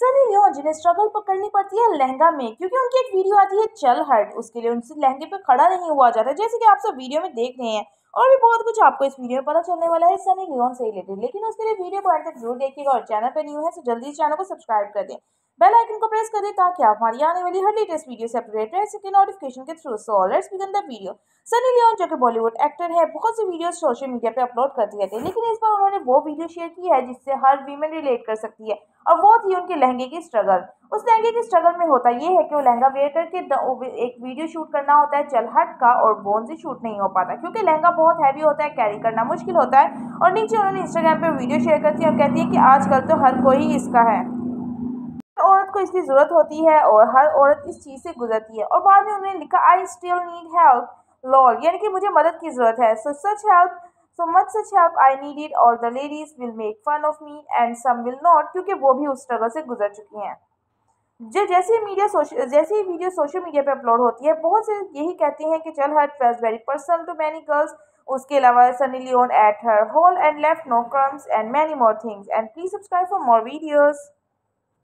Sunny Leone जिन्हें struggle पकड़नी पड़ती है लहंगा में, क्योंकि उनकी एक वीडियो आती है चल हट, उसके लिए उनसे लहंगे पे खड़ा नहीं हुआ जाता, जैसे कि आप सब वीडियो में देख रहे हैं। और भी बहुत कुछ आपको इस वीडियो में पता चलने वाला है सनी लियोन से रिलेटेड लेकिन उसके लिए वीडियो को एंड तक ज़रूर देखिएगा और चैनल पर न्यू है तो जल्दी चैनल को सब्सक्राइब कर दें। बेल आइकन को प्रेस कर दें ताकि आप हमारी आने वाली हर लेटेस्ट वीडियो से अपडेट रह सके नोटिफिकेशन के through so let's begin the video Sunny Leone जो कि बॉलीवुड एक्टर है, बहुत सी वीडियो सोशल मीडिया पे अपलोड करती रहते हैं, लेकिन इस बार उन्होंने वो वीडियो शेयर की है जिससे हर वीमेन रिलेट कर सकती है, और वो थी उनके लहंगे की स्ट्रगल उस लहंगे की स्ट्रगल में होता ये है कि वो लहंगा वेयर करके एक वीडियो शूट करना होता है चलहट का, और बोन से शूट नहीं हो पाता, क्योंकि लहंगा बहुत हैवी होता है कैरी करना मुश्किल होता है, और नीचे उन्होंने इंस्टाग्राम पर वीडियो शेयर करती है और कहती है कि आजकल तो हर कोई इसका है। औरत को इसकी ज़रूरत होती है और हर औरत इस चीज़ से गुजरती है। और बाद में उन्होंने लिखा I still need help lol यानी कि मुझे मदद की ज़रूरत है। So such help so much such help I need it all the ladies will make fun of me and some will not क्योंकि वो भी उस स्ट्रगल से गुजर चुकी हैं। जो जैसे मीडिया सोशल जैसे ही वीडियो सोशल मीडिया पे अपलोड होती है, बहुत से यही कहती हैं कि, चल her face very personal to many girls उसके अलावा Sunny Leone ate her whole and left no crumbs and many more things and please subscribe for more videos